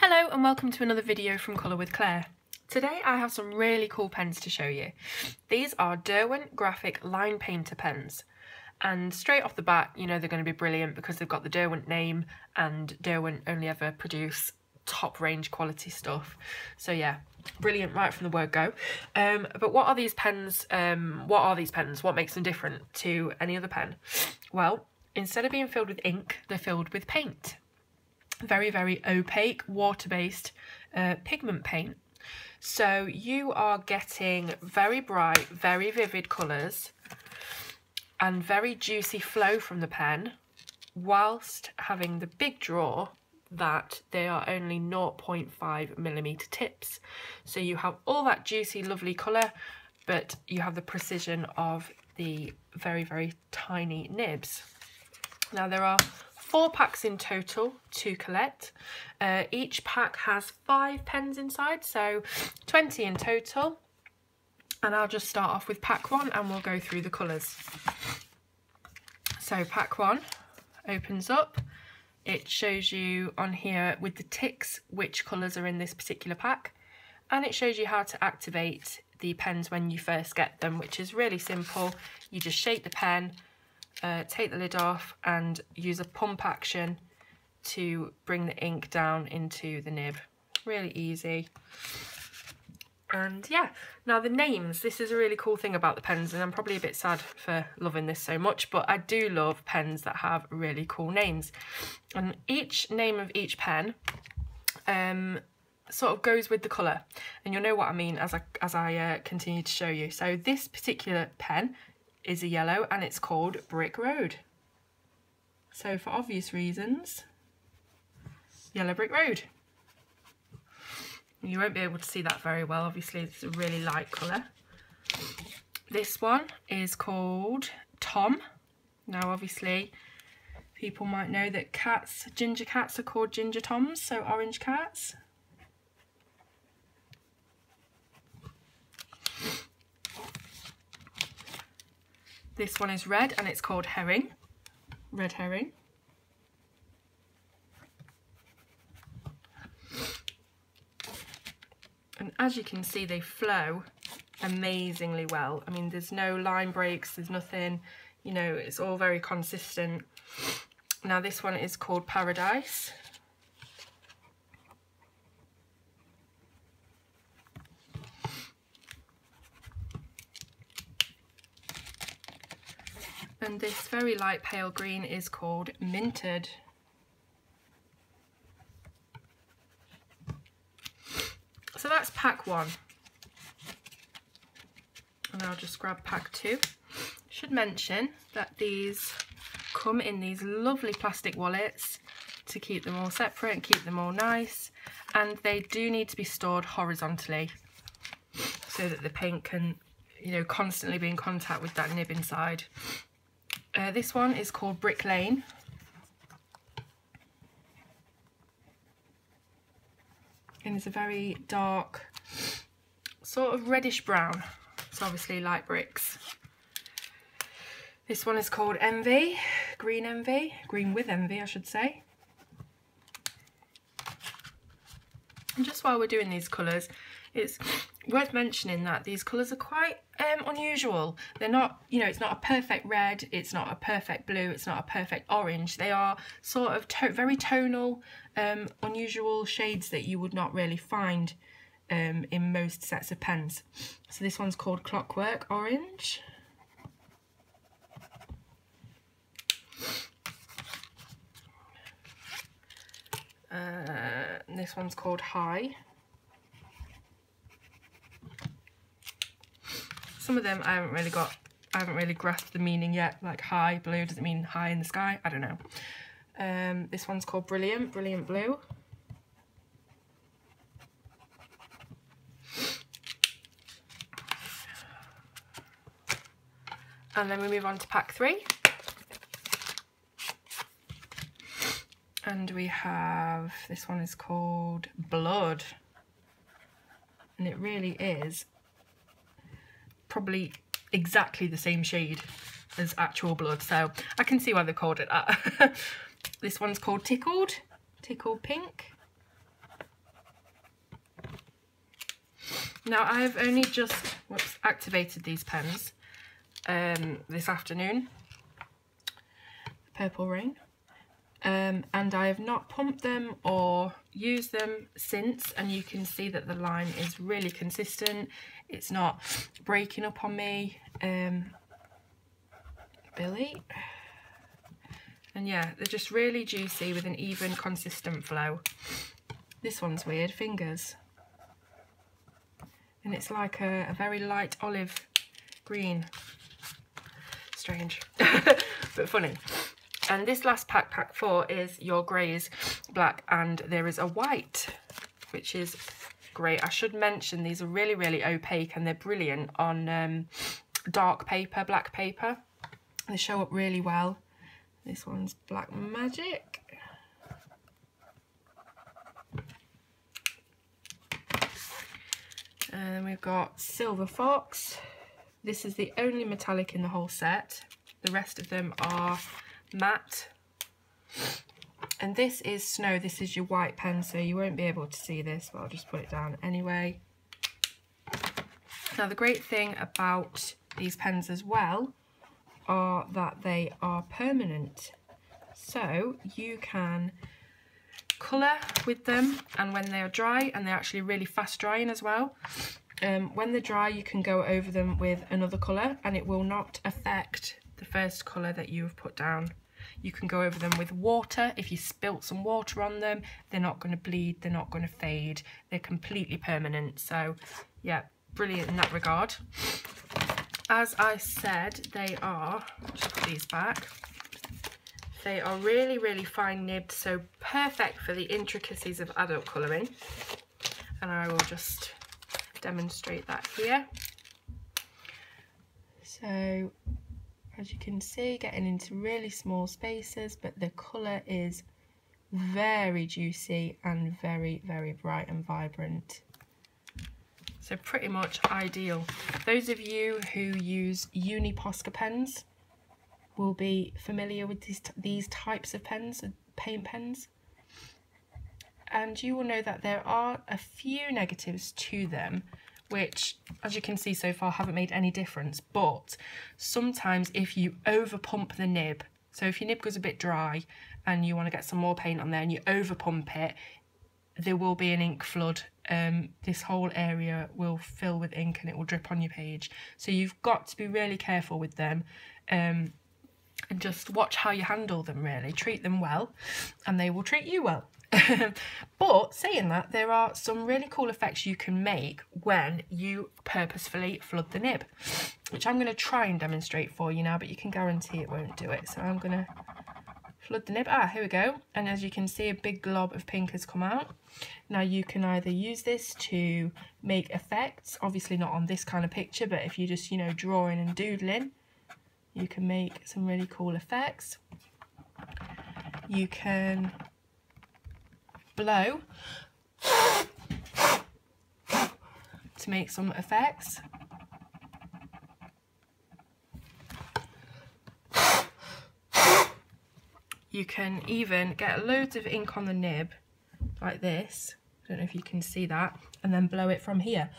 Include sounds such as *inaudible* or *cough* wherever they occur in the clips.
Hello and welcome to another video from Colour with Claire. Today I have some really cool pens to show you. These are Derwent Graphik Line Painter pens and straight off the bat you know they're going to be brilliant because they've got the Derwent name and Derwent only ever produce top range quality stuff. So yeah, brilliant right from the word go. Um, but what are these pens, um, what are these pens? What makes them different to any other pen? Well, instead of being filled with ink, they're filled with paint very, very opaque, water-based uh, pigment paint. So you are getting very bright, very vivid colours and very juicy flow from the pen whilst having the big draw that they are only 0.5 millimeter tips. So you have all that juicy, lovely colour, but you have the precision of the very, very tiny nibs. Now there are four packs in total to collect. Uh, each pack has five pens inside, so 20 in total. And I'll just start off with pack one and we'll go through the colours. So pack one opens up. It shows you on here with the ticks which colours are in this particular pack. And it shows you how to activate the pens when you first get them, which is really simple. You just shake the pen, uh, take the lid off and use a pump action to bring the ink down into the nib. Really easy. And yeah, now the names, this is a really cool thing about the pens and I'm probably a bit sad for loving this so much, but I do love pens that have really cool names. And each name of each pen um, sort of goes with the colour and you'll know what I mean as I, as I uh, continue to show you. So this particular pen is a yellow and it's called Brick Road. So for obvious reasons, Yellow Brick Road. You won't be able to see that very well, obviously it's a really light colour. This one is called Tom. Now obviously people might know that cats, ginger cats are called ginger toms, so orange cats. This one is red and it's called herring, red herring. And as you can see, they flow amazingly well. I mean, there's no line breaks, there's nothing, you know, it's all very consistent. Now this one is called Paradise. And this very light pale green is called Minted. So that's pack one. And I'll just grab pack two. Should mention that these come in these lovely plastic wallets to keep them all separate and keep them all nice. And they do need to be stored horizontally so that the paint can, you know, constantly be in contact with that nib inside. Uh, this one is called Brick Lane. And it's a very dark, sort of reddish brown. It's obviously light bricks. This one is called Envy, Green Envy, Green with Envy I should say. And just while we're doing these colours, it's worth mentioning that these colours are quite um, unusual. They're not, you know, it's not a perfect red, it's not a perfect blue, it's not a perfect orange. They are sort of to very tonal, um, unusual shades that you would not really find um, in most sets of pens. So this one's called Clockwork Orange. Uh, this one's called High. Some of them I haven't really got, I haven't really grasped the meaning yet. Like high blue, does it mean high in the sky? I don't know. Um, this one's called Brilliant, Brilliant Blue. And then we move on to pack three. And we have, this one is called Blood. And it really is probably exactly the same shade as actual blood. So I can see why they called it that. *laughs* This one's called tickled tickled pink. Now I've only just whoops, activated these pens um, this afternoon. Purple rain. Um, and I have not pumped them or used them since and you can see that the line is really consistent it's not breaking up on me. Um, Billy. And yeah, they're just really juicy with an even, consistent flow. This one's weird, fingers. And it's like a, a very light olive green. Strange, *laughs* but funny. And this last pack, pack four, is your greys, black, and there is a white, which is great. I should mention these are really, really opaque and they're brilliant on um, dark paper, black paper. They show up really well. This one's Black Magic. And we've got Silver Fox. This is the only metallic in the whole set. The rest of them are matte. And this is Snow. This is your white pen, so you won't be able to see this, but I'll just put it down anyway. Now, the great thing about these pens as well are that they are permanent. So you can colour with them and when they are dry and they're actually really fast drying as well. Um, when they're dry you can go over them with another colour and it will not affect the first colour that you have put down. You can go over them with water. If you spilt some water on them, they're not going to bleed, they're not going to fade. They're completely permanent. So yeah, brilliant in that regard as I said, they are, just put these back, they are really, really fine nibbed, so perfect for the intricacies of adult colouring. And I will just demonstrate that here. So, as you can see, getting into really small spaces, but the colour is very juicy and very, very bright and vibrant. So pretty much ideal. Those of you who use Uni Posca pens will be familiar with these, these types of pens, paint pens. And you will know that there are a few negatives to them, which, as you can see so far, haven't made any difference. But sometimes if you over pump the nib, so if your nib goes a bit dry and you want to get some more paint on there and you over pump it, there will be an ink flood um, this whole area will fill with ink and it will drip on your page. So you've got to be really careful with them um, and just watch how you handle them really. Treat them well and they will treat you well. *laughs* but saying that, there are some really cool effects you can make when you purposefully flood the nib, which I'm going to try and demonstrate for you now, but you can guarantee it won't do it. So I'm going to flood the nib. Ah, here we go. And as you can see, a big glob of pink has come out. Now you can either use this to make effects, obviously not on this kind of picture, but if you're just, you know, drawing and doodling, you can make some really cool effects. You can blow to make some effects. You can even get loads of ink on the nib like this. I don't know if you can see that. And then blow it from here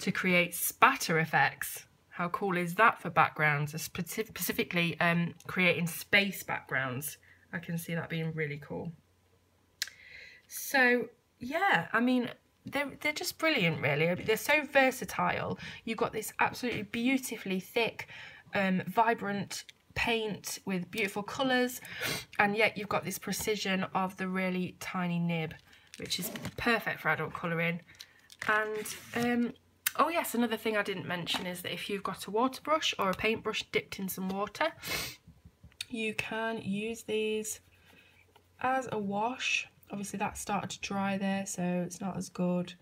to create spatter effects. How cool is that for backgrounds, specifically um, creating space backgrounds. I can see that being really cool. So yeah, I mean, they're, they're just brilliant really. They're so versatile. You've got this absolutely beautifully thick, um, vibrant paint with beautiful colours and yet you've got this precision of the really tiny nib which is perfect for adult colouring and um, oh yes another thing I didn't mention is that if you've got a water brush or a paintbrush dipped in some water you can use these as a wash obviously that started to dry there so it's not as good